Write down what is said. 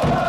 Oh!